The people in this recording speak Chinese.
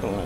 懂了